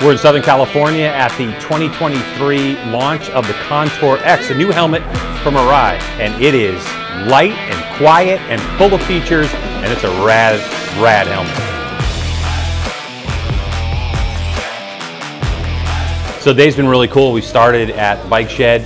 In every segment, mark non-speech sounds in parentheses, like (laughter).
We're in Southern California at the 2023 launch of the Contour X, a new helmet from Arai. And it is light and quiet and full of features, and it's a rad, rad helmet. So the day's been really cool. We started at Bike Shed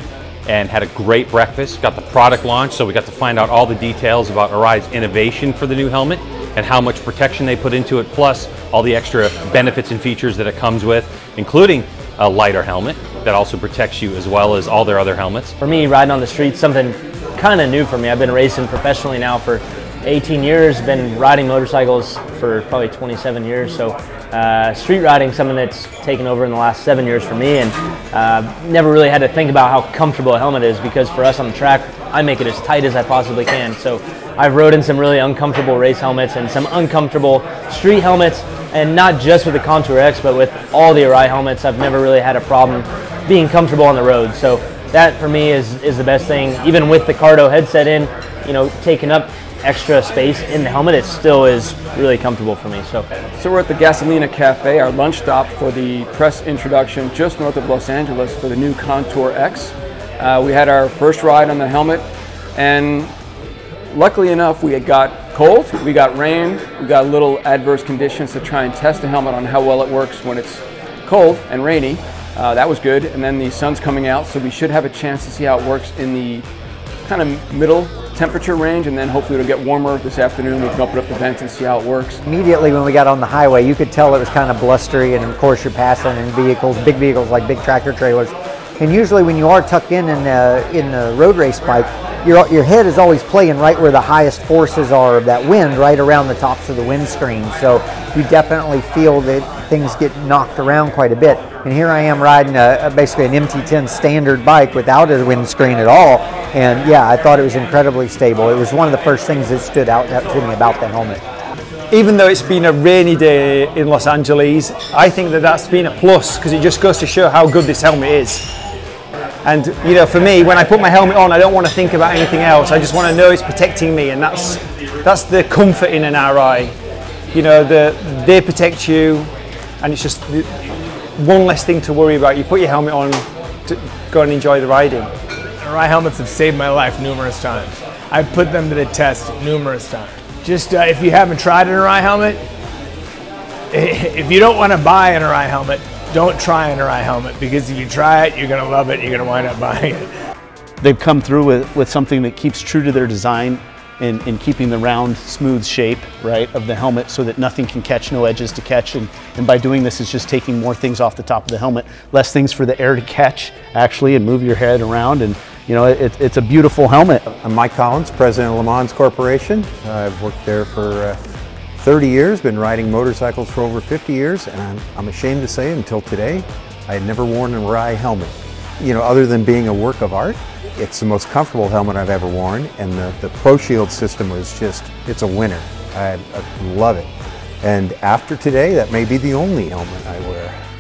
and had a great breakfast, got the product launch, so we got to find out all the details about Arai's innovation for the new helmet and how much protection they put into it, plus all the extra benefits and features that it comes with, including a lighter helmet that also protects you as well as all their other helmets. For me, riding on the street, something kind of new for me. I've been racing professionally now for 18 years, been riding motorcycles for probably 27 years. So uh, street riding something that's taken over in the last seven years for me and uh, never really had to think about how comfortable a helmet is because for us on the track, I make it as tight as I possibly can. So I've rode in some really uncomfortable race helmets and some uncomfortable street helmets and not just with the Contour X, but with all the Arai helmets, I've never really had a problem being comfortable on the road. So that for me is, is the best thing. Even with the Cardo headset in, you know, taking up extra space in the helmet, it still is really comfortable for me. So, so we're at the Gasolina Cafe, our lunch stop for the press introduction just north of Los Angeles for the new Contour X. Uh, we had our first ride on the helmet, and luckily enough, we had got cold, we got rain, we got little adverse conditions to try and test the helmet on how well it works when it's cold and rainy. Uh, that was good, and then the sun's coming out, so we should have a chance to see how it works in the kind of middle temperature range, and then hopefully it'll get warmer this afternoon. We can open up the vents and see how it works. Immediately when we got on the highway, you could tell it was kind of blustery, and of course you're passing in vehicles, big vehicles like big tractor trailers. And usually when you are tucked in in, uh, the, in a road race bike, your, your head is always playing right where the highest forces are of that wind, right around the tops of the windscreen. So you definitely feel that things get knocked around quite a bit. And here I am riding a, a basically an MT10 standard bike without a windscreen at all. And yeah, I thought it was incredibly stable. It was one of the first things that stood out to me about the helmet even though it's been a rainy day in Los Angeles, I think that that's been a plus because it just goes to show how good this helmet is. And you know, for me, when I put my helmet on, I don't want to think about anything else. I just want to know it's protecting me, and that's that's the comfort in an Arai. You know, the, they protect you, and it's just one less thing to worry about. You put your helmet on to go and enjoy the riding. Arai helmets have saved my life numerous times. I've put them to the test numerous times. Just uh, if you haven't tried an Arai helmet, (laughs) if you don't want to buy an Arai helmet, don't try an Arai helmet because if you try it, you're going to love it. You're going to wind up (laughs) buying it. They've come through with, with something that keeps true to their design in, in keeping the round, smooth shape, right, of the helmet so that nothing can catch, no edges to catch. And, and by doing this, it's just taking more things off the top of the helmet, less things for the air to catch, actually, and move your head around. And, you know, it, it's a beautiful helmet. I'm Mike Collins, president of Le Mans Corporation. I've worked there for uh, 30 years, been riding motorcycles for over 50 years, and I'm, I'm ashamed to say until today, I had never worn Arai helmet. You know, other than being a work of art, it's the most comfortable helmet I've ever worn, and the, the Pro Shade system was just, it's a winner. I, I love it. And after today, that may be the only helmet I wear.